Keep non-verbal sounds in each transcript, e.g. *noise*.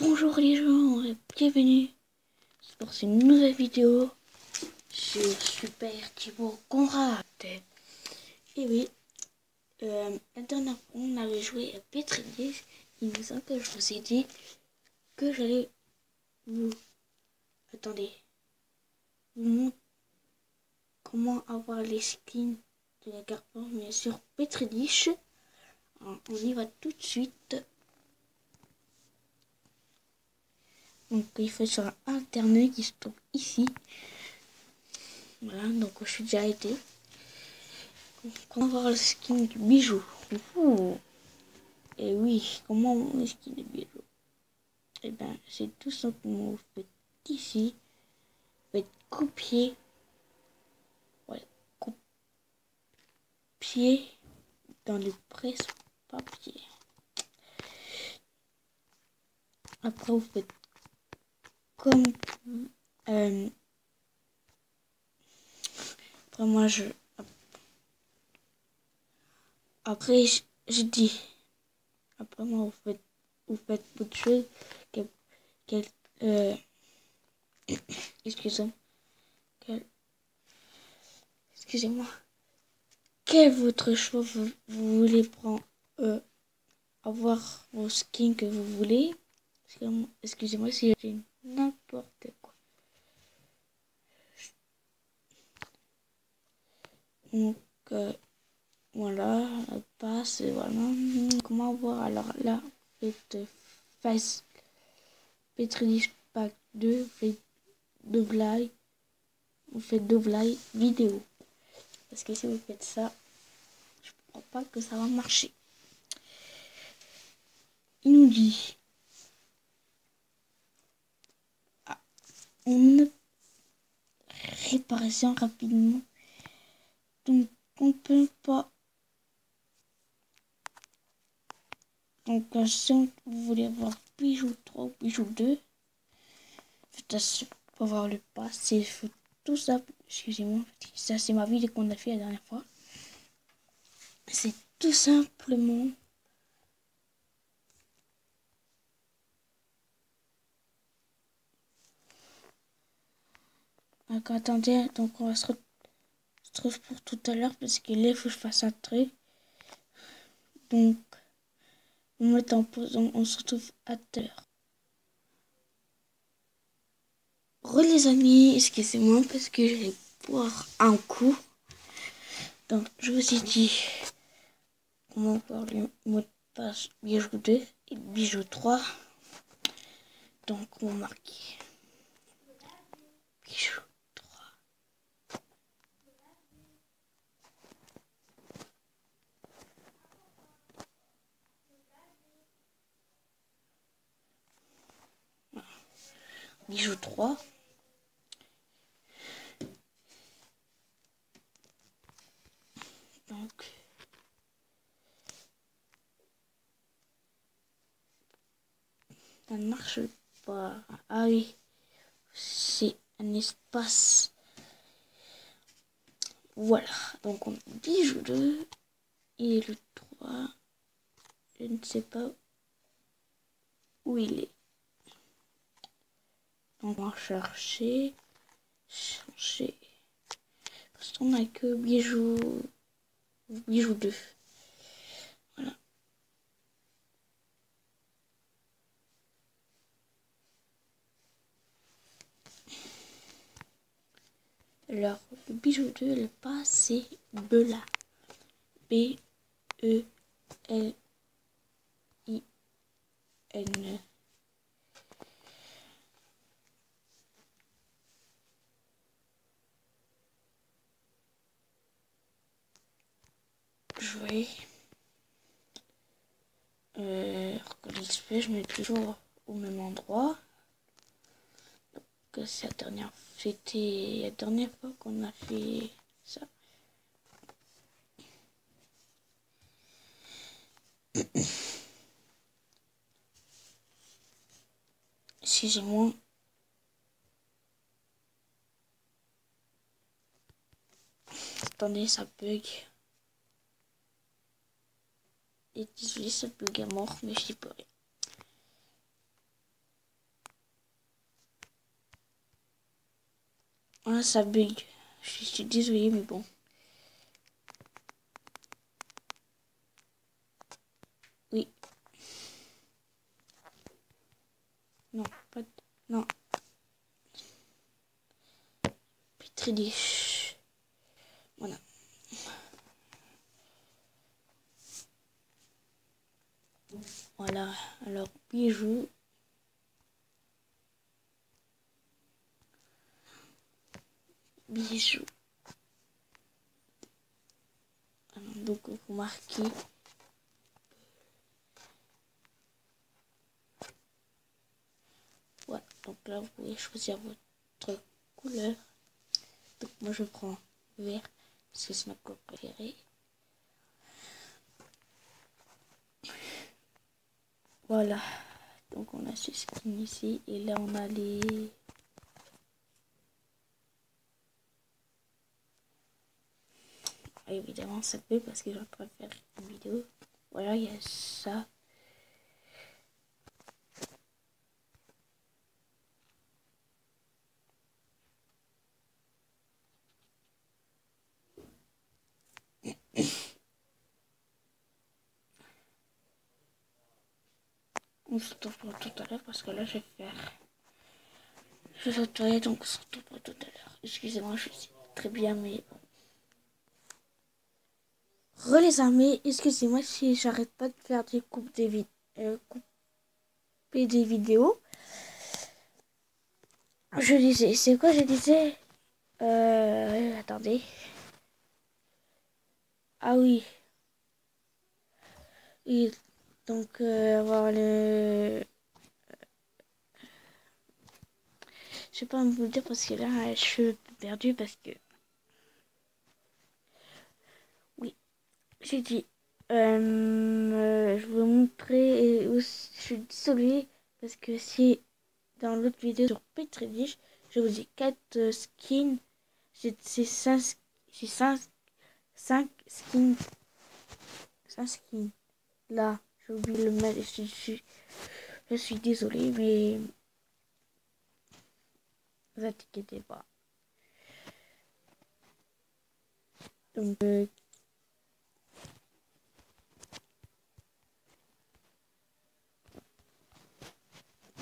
Bonjour les gens et bienvenue pour une nouvelle vidéo sur Super Thibaut Conrad. Et oui, euh, la dernière fois on avait joué à Pétrinis. Il me semble que je vous ai dit que j'allais vous... Attendez. Comment avoir les skins de la carte sur Petridish. On y va tout de suite. Donc il faut sur internet qui se trouve ici. Voilà, donc je suis déjà été. Comment voir le skin du bijou Et oui, comment le skin du bijou? Et eh bien c'est tout simplement vous faites ici. Vous faites copier. Voilà, copier dans le presse-papier. Après vous faites euh, après moi je après je, dis après moi vous faites vous faites beaucoup de choses quel, *coughs* excusez-moi excusez-moi quel votre choix vous, voulez prendre euh, avoir vos skins que vous voulez? Excusez-moi si j'ai n'importe quoi. Donc euh, voilà, la passe, voilà. Comment voir alors là, faites face Petridish Pack 2, faites doublage, vous faites doublage vidéo. Parce que si vous faites ça, je ne crois pas que ça va marcher. Il nous dit une réparation rapidement. Donc on peut pas. Donc si vous voulez avoir bijou 3 ou bijou 2, pour avoir le pass, c'est tout ça. Excusez-moi, ça c'est ma vidéo qu'on a fait la dernière fois. C'est tout simplement Attendez, donc on va se retrouver pour tout à l'heure parce que là il faut que je fasse un truc. Donc on met en pause, on, se retrouve à tout à l'heure. Re les amis, excusez-moi parce que je vais boire un coup. Donc je vous ai dit comment voir le mot de passe bijou 2 et bijou 3. Donc on va marquer bijou. Bijou 3. Donc, ça ne marche pas. Ah oui, c'est un espace. Voilà, donc on bijou 2 et le 3, je ne sais pas où il est. On va chercher, chercher. Parce qu'on a que bijoux, bijoux 2. Voilà. Alors, le bijou 2, le pas, c'est Bela. B-E-L-I-N. jouer. Euh, l'XP, je mets au même endroit. Donc, c'est la dernière, c'était la dernière fois qu'on a fait ça. *coughs* Excusez-moi. Attendez, ça bug. Et désolé, ça bug à mort, mais je dis pas rien. Ah, ça bug. Je suis désolée, mais bon. Oui. Non, pas de... Non. Petri Voilà. Voilà. Alors, bijoux. Bijoux. Donc vous marquez voilà, donc là vous pouvez choisir votre couleur. Donc moi je prends vert parce que c'est ma couleur. Voilà, donc on a ce skin ici et là on a les évidemment ça peut parce que je préfère une vidéo. Voilà, il y a ça. On se retrouve pour tout à l'heure parce que là je vais faire. Je vais faire donc on se retrouve pour tout à l'heure. Excusez-moi, je suis très bien, mais Re les excusez-moi si j'arrête pas de faire des coupes des vidéos. Euh, des vidéos? Je disais, c'est quoi je disais? Euh, attendez. Ah oui. Oui, donc euh, avoir le... Je sais pas vous le dire parce que là, je suis perdu parce que j'ai dit, euh, je vous montrer, et je suis désolée, parce que si dans l'autre vidéo sur Petri je vous ai 4 skins, j'ai 5, 5, 5 skins, 5 skins, là, j'ai oublié le mettre, je suis, je suis désolée, mais vous inquiétez pas. Donc, euh,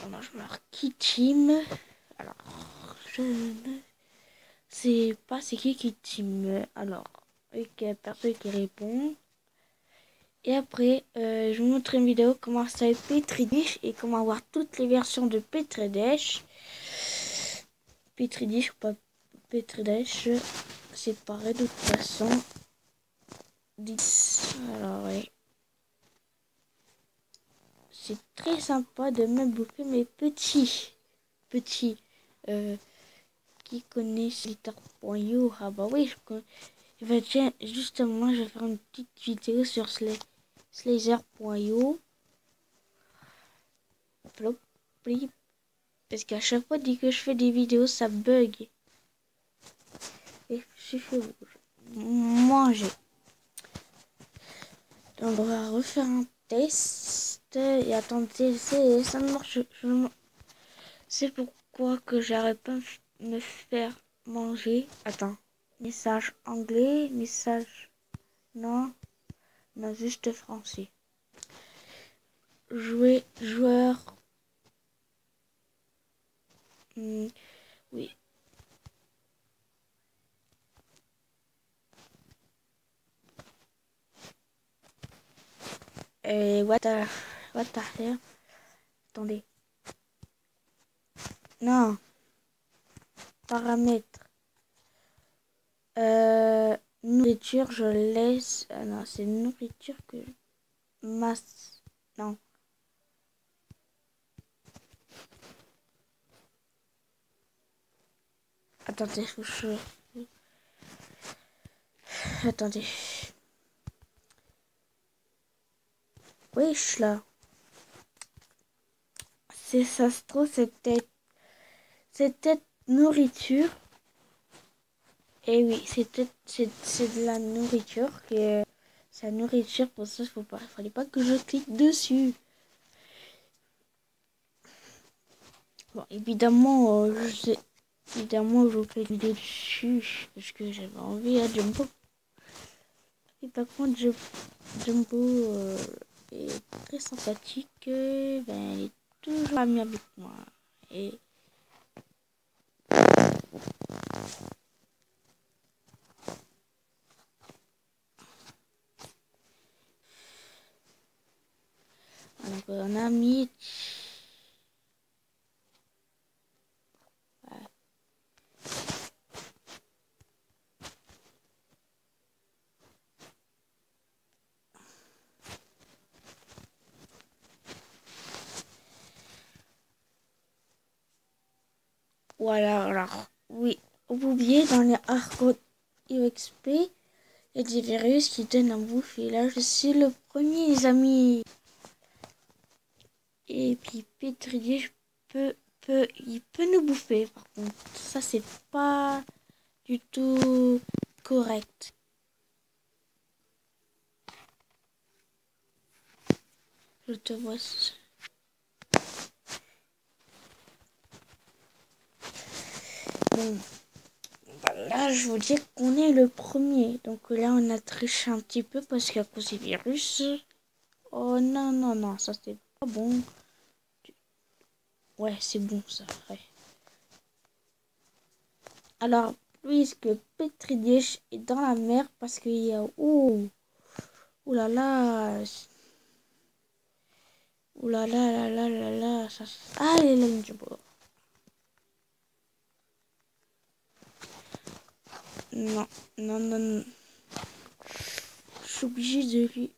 Alors, je qui team. Alors, je ne sais pas c'est qui qui team. Alors, ok, personne qui répond. Et après, euh, je vous montre une vidéo comment installer Petri Dish et comment avoir toutes les versions de Petri Dish. Petri Dish ou pas Petri Dish, c'est pareil de toute façon. Alors, oui. C'est très sympa de me bouffer mes petits, petits, euh, qui connaissent Slither.io. Ah bah oui, je connais. tiens, justement, je vais faire une petite vidéo sur Slazer.io. Parce qu'à chaque fois dès que je fais des vidéos, ça bug. Et je fais manger. Donc on va refaire un test et attendez, ça ne marche. C'est pourquoi que j'arrête pas me faire manger. Attends. Message anglais, message. Non. Non, juste français. Jouer, joueur. Hmm, oui. Et what the... The hell Attendez. Non. Paramètres. Euh, nourriture, je laisse... Ah non, c'est nourriture que... Masse. Non. Attendez, je... Attendez. Wesh là c'est ça se trouve c'était c'était nourriture et oui c'était c'est de la nourriture que sa nourriture pour ça il faut pas fallait pas que je clique dessus bon évidemment euh, je évidemment, je vidéo dessus parce que j'avais envie à Jumbo. Et par contre, Jumbo euh, est très sympathique. Ben, elle est toujours amie avec moi. Et un ami. Voilà, alors, oui, oubliez dans les argot UXP, il y a des virus qui donnent un bouffer. Là, je suis le premier, les amis. Et puis Pétrier peut, il peut nous bouffer. Par contre, ça c'est pas du tout correct. Je te vois. Bon, là je vous dis qu'on est le premier. Donc là on a triché un petit peu parce qu'à cause des virus. Oh non, non, non, ça c'est pas bon. Ouais, c'est bon ça, ouais. Alors, puisque Petridièche est dans la mer parce qu'il y a... Oh Ouh là là Ouh là là là là là là ça... Allez, là, du bord. Non, non, non, non. Je suis obligé de lui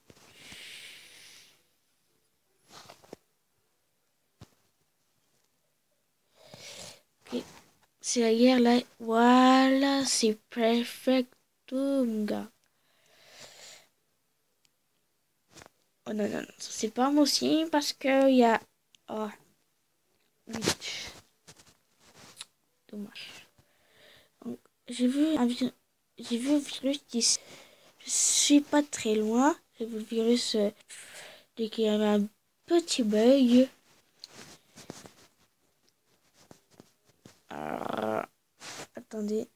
C'est la guerre là. Voilà, c'est perfectum, gars. Oh non, non, non. C'est pas moi aussi parce que il y a. Oh. 8. Dommage. J'ai vu un j'ai vu un virus qui je suis pas très loin. J'ai vu le virus euh, dès qu'il y avait un petit bug. Euh, attendez.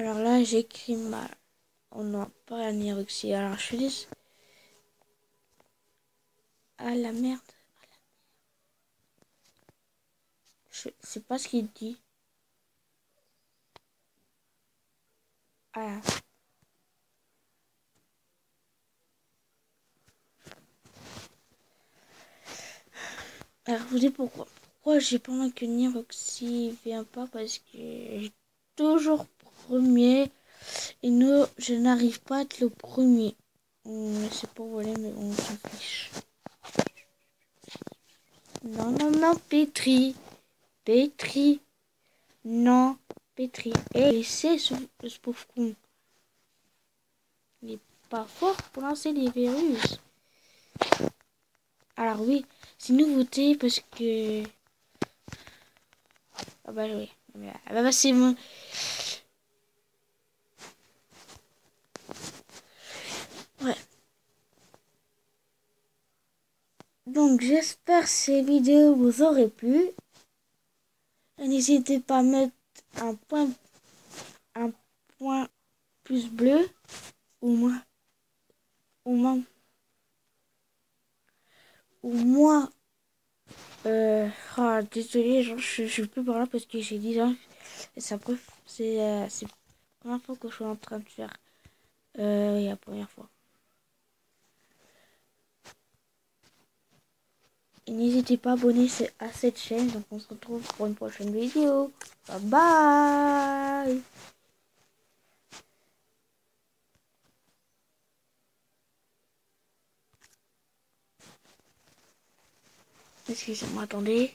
Alors j'écris mal on n'a pas l'anéroxie. Alors je suis Ah la merde. Je sais pas ce qu'il dit. Ah. Alors vous dites pourquoi Pourquoi j'ai pas envie que Niroxy vient pas Parce que j'ai toujours premier et nous, je n'arrive pas à être le premier. C'est pas voler, mais on s'en fiche. Non, non, non, Pétri. Pétri. Non, Pétri. Et c'est ce, pauvre con. Il est pas fort pour lancer les virus. Alors oui, c'est une nouveauté parce que... Ah bah oui. Ah bah, bah c'est mon... Donc j'espère que ces vidéos vous auraient plu. N'hésitez pas à mettre un point, un point plus bleu ou moins, ou moins, ou moins. Euh, ah, désolé, je, je, suis plus par là parce que j'ai dit ans et ça c'est euh, c'est la première fois que je suis en train de faire euh, la première fois. N'hésitez pas à abonner à cette chaîne. Donc on se retrouve pour une prochaine vidéo. Bye bye Excusez-moi, attendez.